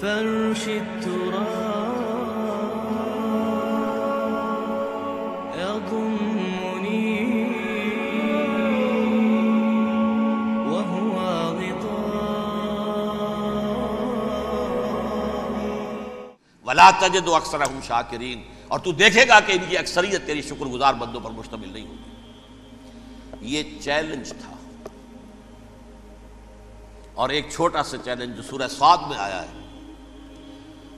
فرش التراب يضمني وهو غطاء ولا تجد اکثر ہم شاکرین اور تو دیکھے گا کہ ان کی اکثریت تیری شکر گزار بندوں پر مشتمل نہیں ہوگی یہ چیلنج تھا۔ اور ایک چھوٹا سا چیلنج جو سورہ سعد میں آیا ہے۔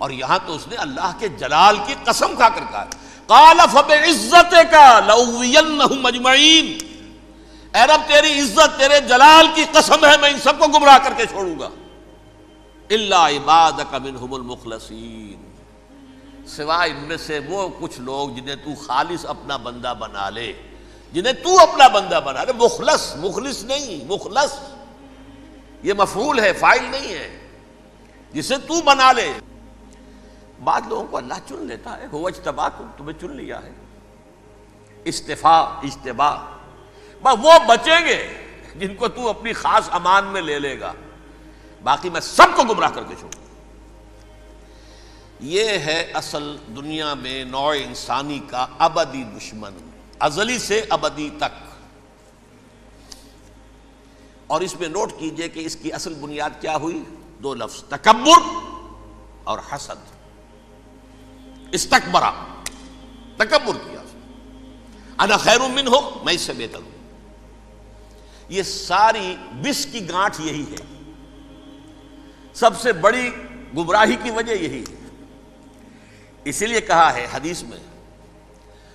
اور یہاں تو اس نے اللہ کے جلال کی قسم کھا کر کہا قال فبعزت کا لأوینہم اے رب، تیری عزت، تیرے جلال کی قسم ہے، میں ان سب کو گمراہ کر کے چھوڑوں گا۔ الا عبادک منہم المخلصین۔ سوائے ان میں سے وہ کچھ لوگ جنہیں تو خالص اپنا بندہ بنا لے۔ جنہیں تو اپنا بندہ بنا لے۔ مخلص مخلص نہیں، مخلص۔ یہ مفعول ہے فائل نہیں ہے۔ جسے تو بنا لے۔ بعض لوگوں کو اللہ چن لیتا ہے، ہو اجتبا تم تمہیں چن لیا ہے۔ استفا اجتبا بس وہ بچیں گے جن کو تو اپنی خاص امان میں لے لے گا۔ باقی میں سب کو گمراہ کر کے چھوڑوں۔ یہ ہے اصل دنیا میں نوع انسانی کا ابدی دشمن، ازلی سے ابدی تک۔ اور اس میں نوٹ کیجیے کہ اس کی اصل بنیاد کیا ہوئی؟ دو لفظ، تکبر اور حسد۔ استکبرا تکبر کیا۔ انا خیر من ہو میں اس سے بہتر ہوں۔ یہ ساری بس کی گانٹھ یہی ہے۔ سب سے بڑی گمراہی کی وجہ یہی ہے۔ اسی لیے کہا ہے حدیث میں،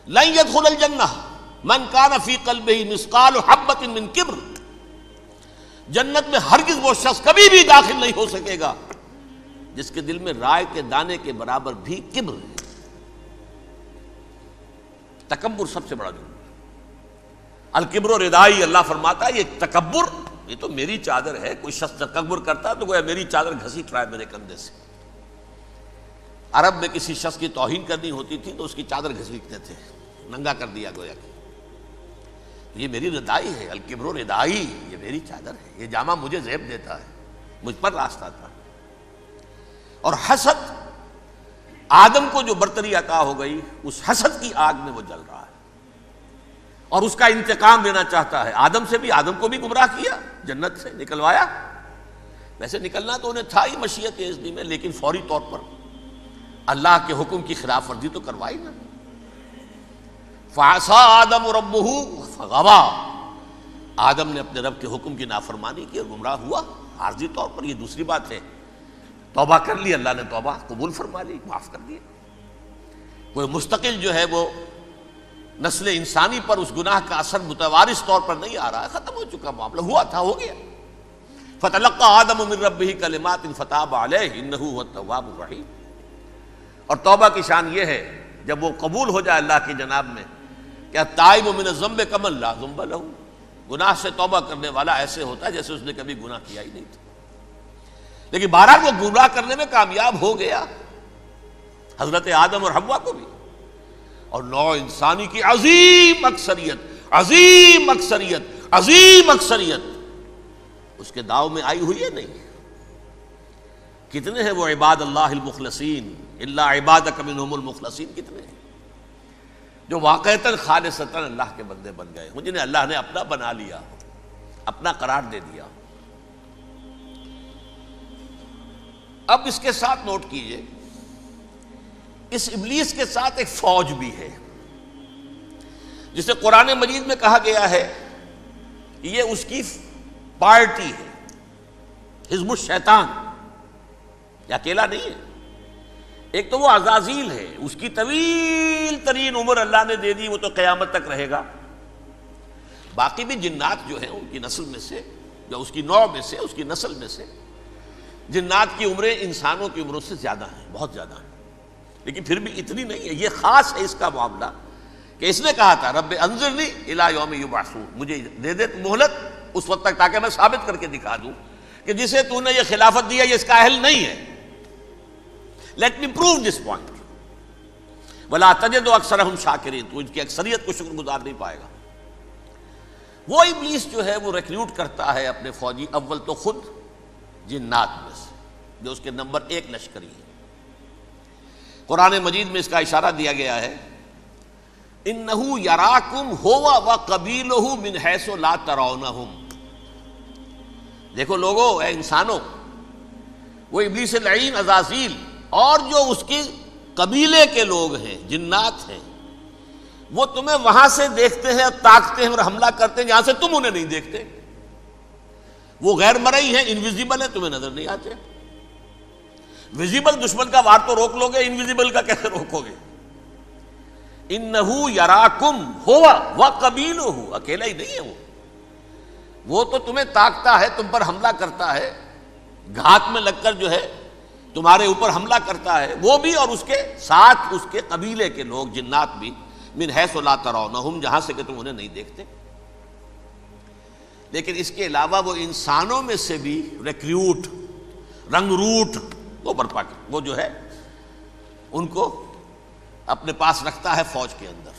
لن يدخل الجنہ، من کان فی قلبہ مسقال حبت من کبر. جنت میں ہرگز وہ شخص کبھی بھی داخل نہیں ہو سکے گا، جس کے دل میں رائے کے دانے کے برابر بھی کبر ہے۔ تکبر سب سے بڑا جرم الکبر و ردائی، اللہ فرماتا ہے، یہ تکبر، یہ تو میری چادر ہے، کوئی شخص تکبر کرتا تو گویا میری چادر گھسیٹ رہا ہے میرے کندھے سے۔ عرب میں کسی شخص کی توہین کرنی ہوتی تھی تو اس کی چادر گھسیٹتے تھے۔ ننگا کر دیا گویا کہ یہ میری ردائی ہے، الکبر و ردائی، یہ میری چادر ہے۔ یہ جامع مجھے زیب دیتا ہے، مجھ پر راستہ تھا۔ اور حسد آدم کو جو برتری عطا ہو گئی، اس حسد کی آگ میں وہ جل رہا ہے۔ اور اس کا انتقام لینا چاہتا ہے۔ آدم سے بھی، آدم کو بھی گمراہ کیا، جنت سے نکلوایا۔ ویسے نکلنا تو انہیں تھا ہی مشیت ازنی میں، لیکن فوری طور پر اللہ کے حکم کی خلاف ورزی تو کروائی نا۔ فاسا آدم رب غوا آدم نے اپنے رب کے حکم کی نافرمانی کی اور گمراہ ہوا۔ عارضی طور پر یہ دوسری بات ہے۔ توبہ کر لی، اللہ نے توبہ قبول فرما لی، معاف کر دیا۔ کوئی مستقل جو ہے، وہ نسل انسانی پر اس گناہ کا اثر متوارث طور پر نہیں آ رہا ہے، ختم ہو چکا معاملہ، ہوا تھا، ہو گیا۔ فتح آدم من ربہ کلمات فتاب علیہ هو التواب الرحیم۔ اور توبہ کی شان یہ ہے، جب وہ قبول ہو جائے اللہ کی جناب میں کیا تائب من الذنب کمن لا ذنب له۔ گناہ سے توبہ کرنے والا ایسے ہوتا ہے جیسے اس نے کبھی گناہ کیا ہی نہیں تھا۔ لیکن بہرحال وہ گمراہ کرنے میں کامیاب ہو گیا حضرت آدم اور حوا کو بھی۔ اور نو انسانی کی عظیم اکثریت عظیم اکثریت عظیم اکثریت۔ اس کے داؤ میں آئی ہوئی ہے نہیں۔ کتنے ہیں وہ عباد اللہ المخلصین؟ اللہ عباد منہم المخلصین کتنے ہیں؟ جو واقعتاً خالصتاً اللہ کے بندے بن گئے ہوں، جنہیں اللہ نے اپنا بنا لیا اپنا قرار دے دیا اب اس کے ساتھ نوٹ کیجیے، اس ابلیس کے ساتھ ایک فوج بھی ہے، جسے قرآن مجید میں کہا گیا ہے، یہ اس کی پارٹی ہے، حزب الشیطان، یہ اکیلا نہیں ہے، ایک تو وہ عزازیل ہے، اس کی طویل ترین عمر اللہ نے دے دی، وہ تو قیامت تک رہے گا۔ باقی بھی جنات جو ہیں، ان کی نسل میں سے، یا اس کی نوع میں سے، اس کی نسل میں سے جنات کی عمریں انسانوں کی عمروں سے زیادہ ہیں، بہت زیادہ ہیں۔ لیکن پھر بھی اتنی نہیں ہے، یہ خاص ہے اس کا معاملہ کہ اس نے کہا تھا، رب انظرنی الی یوم یبعثون۔ مجھے دے دے مہلت، اس وقت تک تاکہ میں ثابت کر کے دکھا دوں کہ جسے تو نے یہ خلافت دیا یہ اس کا اہل نہیں ہے۔ Let me prove this point بلا تجد و اکثر ہم شاکرین تو ان کی اکثریت کو شکر گزار نہیں پائے گا۔ وہ ابلیس جو ہے، وہ ریکریوٹ کرتا ہے اپنے فوجی، اول تو خود۔ جنات میں سے، جو اس کے نمبر ایک لشکری ہے قرآن مجید میں اس کا اشارہ دیا گیا ہے ان نحو یاراکم ہوا و قبیل من حیث لا ترونہم۔ دیکھو لوگو، اے انسانوں، وہ ابلیس لعین ازازیل اور جو اس کی قبیلے کے لوگ ہیں، جنات ہیں، وہ تمہیں وہاں سے دیکھتے ہیں اور تاکتے ہیں اور حملہ کرتے ہیں جہاں سے تم انہیں نہیں دیکھتے۔ وہ غیر مرئی ہیں انویزیبل ہیں، تمہیں نظر نہیں آتے۔ ویزیبل دشمن کا وار تو روک لو گے انویزیبل کا کیسے روکو گے؟ ان یارا کم ہوا وہ قبیل ہو اکیلا ہی نہیں ہے وہ۔ وہ تو تمہیں تاکتا ہے، تم پر حملہ کرتا ہے۔ گھات میں لگ کر جو ہے، تمہارے اوپر حملہ کرتا ہے۔ وہ بھی اور اس کے ساتھ اس کے قبیلے کے لوگ، جنات بھی۔ من حیث لا ترونہم، جہاں سے کہ تم انہیں نہیں دیکھتے۔ لیکن اس کے علاوہ وہ انسانوں میں سے بھی ریکریوٹ رنگ روٹ، وہ برپا وہ جو ہے، ان کو اپنے پاس رکھتا ہے فوج کے اندر۔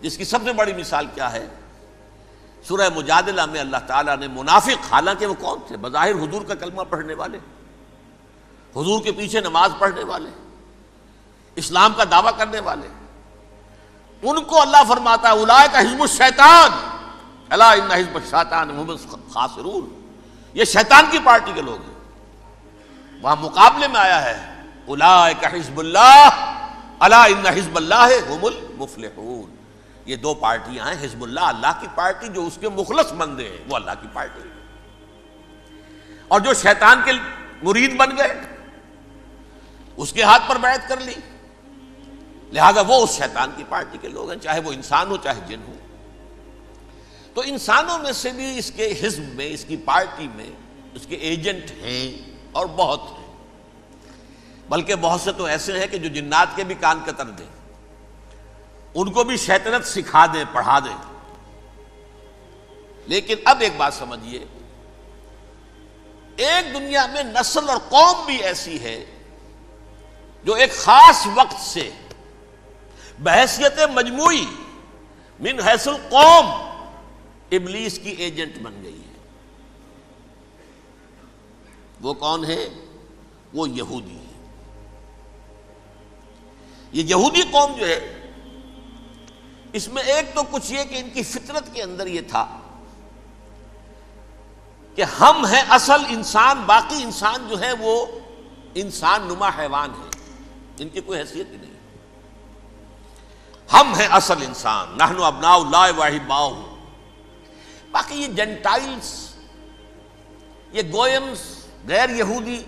جس کی سب سے بڑی مثال کیا ہے؟ سورہ مجادلہ میں اللہ تعالیٰ نے منافق، حالانکہ وہ کون تھے؟ بظاہر حضور کا کلمہ پڑھنے والے، حضور کے پیچھے نماز پڑھنے والے، اسلام کا دعویٰ کرنے والے۔ ان کو اللہ فرماتا ہے اولائے کا حزب الشیطان اللہ ان حزب خاصرون یہ شیطان کی پارٹی کے لوگ ہیں. وہاں مقابلے میں آیا ہے. اولائے کا حزب اللہ اللہ ان حزب اللہ هم المفلحون. یہ دو پارٹیاں ہیں، حزب اللہ اللہ کی پارٹی جو اس کے مخلص بندے ہیں، وہ اللہ کی پارٹی اور جو شیطان کے مرید بن گئے، اس کے ہاتھ پر بیعت کر لی. لہذا وہ اس شیطان کی پارٹی کے لوگ ہیں، چاہے وہ انسان ہو، چاہے جن ہو. تو انسانوں میں سے بھی اس کے حزب میں، اس کی پارٹی میں اس کے ایجنٹ ہیں اور بہت ہیں۔ بلکہ بہت سے تو ایسے ہیں کہ جو جنات کے بھی کان کتر دیں۔ ان کو بھی شیطنت سکھا دیں، پڑھا دیں۔ لیکن اب ایک بات سمجھیے، ایک دنیا میں نسل اور قوم بھی ایسی ہے جو ایک خاص وقت سے بحثیت مجموعی من حیث القوم ابلیس کی ایجنٹ بن گئی ہے۔ وہ کون ہے؟ وہ یہودی ہے۔ یہ یہودی قوم جو ہے، اس میں ایک تو کچھ یہ کہ ان کی فطرت کے اندر یہ تھا کہ ہم ہیں اصل انسان، باقی انسان جو ہے وہ انسان نما حیوان ہے۔ ان کی کوئی حیثیت ہی نہیں۔ ہم ہیں اصل انسان نہنو ابنا اللہ واحد باؤ باقی یہ جنٹائلس یہ گوئمس غیر یہودی،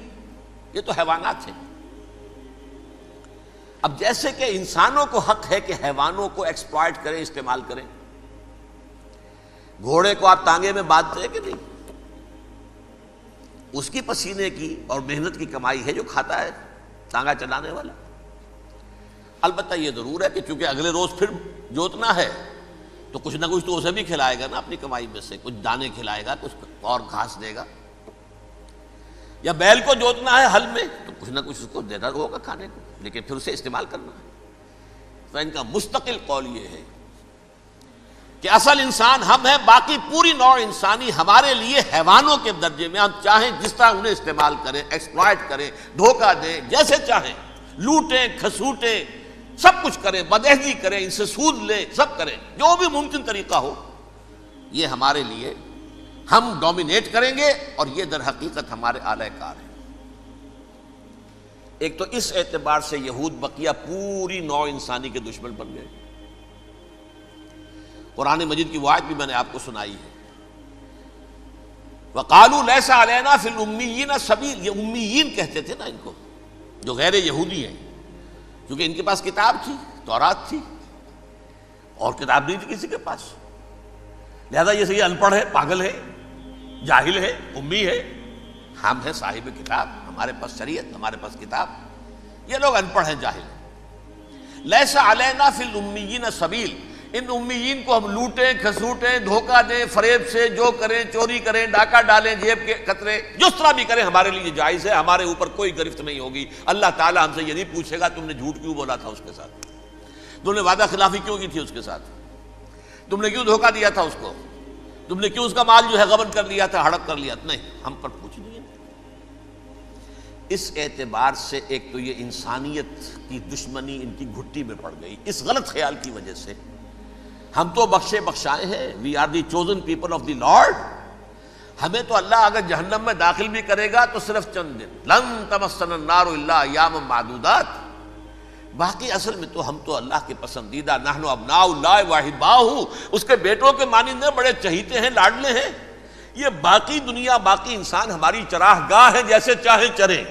یہ تو حیوانات ہیں۔ اب جیسے کہ انسانوں کو حق ہے کہ حیوانوں کو ایکسپلائٹ کریں، استعمال کریں، گھوڑے کو آپ تانگے میں باندھتے ہیں کہ نہیں؟ اس کی پسینے کی اور محنت کی کمائی ہے جو کھاتا ہے، تانگا چلانے والا۔ البتہ یہ ضرور ہے کہ چونکہ اگلے روز پھر جوتنا ہے تو کچھ نہ کچھ تو اسے بھی کھلائے گا نا، اپنی کمائی میں سے۔ کچھ دانے کھلائے گا، کچھ اور گھاس دے گا۔ یا بیل کو جوتنا ہے ہل میں، تو کچھ نہ کچھ اس کو دینا ہوگا کھانے کو، لیکن پھر اسے استعمال کرنا ہے۔ تو ان کا مستقل قول یہ ہے کہ اصل انسان ہم ہیں، باقی پوری نوع انسانی ہمارے لیے حیوانوں کے درجے میں۔ ہم چاہیں جس طرح انہیں استعمال کریں ایکسپلائٹ کریں، دھوکہ دیں، جیسے چاہیں، لوٹیں، کھسوٹیں سب کچھ کریں بدہزی کریں ان سے سود لیں سب کریں جو بھی ممکن طریقہ ہو۔ یہ ہمارے لیے ہم ڈومینیٹ کریں گے اور یہ در حقیقت ہمارے اعلی کار ہیں۔ ایک تو اس اعتبار سے یہود بقیہ پوری نو انسانی کے دشمن بن گئے۔ قرآن مجید کی واحد بھی میں نے آپ کو سنائی ہے۔ وقالو لیسا علینا فی الامیین سبیل، یہ امیین کہتے تھے نا ان کو، جو غیر یہودی ہیں۔ کیونکہ ان کے پاس کتاب تھی، تورات تھی، اور کتاب نہیں تھی کسی کے پاس۔ لہذا یہ صحیح ان پڑھ ہے، پاگل ہے، جاہل ہے، امی ہے۔ ہم ہیں صاحب کتاب، ہمارے پاس شریعت، ہمارے پاس کتاب۔ یہ لوگ ان پڑھ ہیں، جاہل لیسا علینا فی الامیین سبیل ان امیین کو ہم لوٹیں، کھسوٹیں، دھوکہ دیں، فریب سے جو کریں، چوری کریں، ڈاکہ ڈالیں، جیب کے قطرے، جس طرح بھی کریں، ہمارے لیے جائز ہے، ہمارے اوپر کوئی گرفت نہیں ہوگی۔ اللہ تعالیٰ ہم سے یہ نہیں پوچھے گا، تم نے جھوٹ کیوں بولا تھا اس کے ساتھ؟ تم نے وعدہ خلافی کیوں کی تھی اس کے ساتھ؟ تم نے کیوں دھوکہ دیا تھا اس کو؟ تم نے کیوں اس کا مال جو ہے غبن کر لیا تھا، ہڑپ کر لیا؟ تھا نہیں، ہم پر پوچھ نہیں اس اعتبار سے ایک تو یہ انسانیت کی دشمنی ان کی گھٹی میں پڑ گئی، اس غلط خیال کی وجہ سے۔ ہم تو بخشے بخشائے ہیں. We are the chosen people of the lord ہمیں تو اللہ اگر جہنم میں داخل بھی کرے گا تو صرف چند دن. لن تمسن النار الا ایام معدودات. باقی اصل میں تو ہم تو اللہ کے پسندیدہ نحن ابناء اللہ واحباہ اس کے بیٹوں کے مانندے بڑے چہیتے ہیں، لاڈلے ہیں. یہ باقی دنیا، باقی انسان ہماری چراہ گاہ ہے، جیسے چاہے چریں